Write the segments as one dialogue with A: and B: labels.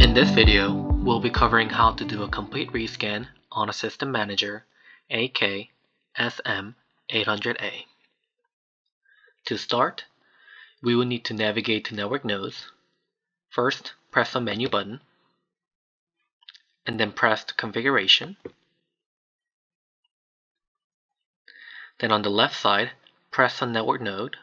A: In this video, we'll be covering how to do a complete rescan on a System Manager AK SM800A. To start, we will need to navigate to Network Nodes. First, press the Menu button, and then press the Configuration. Then on the left side, press the Network node.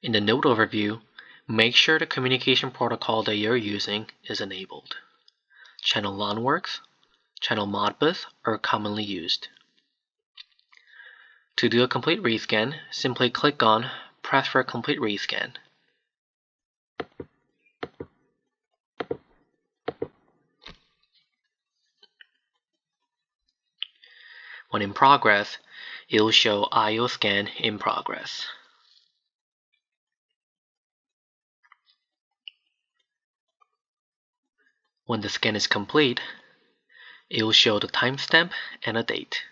A: In the node overview, make sure the communication protocol that you're using is enabled. Channel LonWorks, channel Modbus are commonly used. To do a complete rescan, simply click on Press for a complete rescan. When in progress, it will show IO scan in progress. When the scan is complete, it will show the timestamp and a date.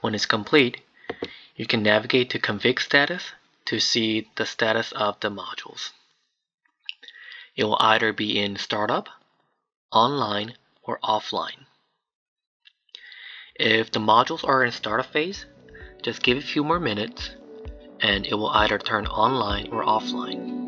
A: When it's complete, you can navigate to config status to see the status of the modules. It will either be in startup, online, or offline. If the modules are in startup phase, just give it a few more minutes and it will either turn online or offline.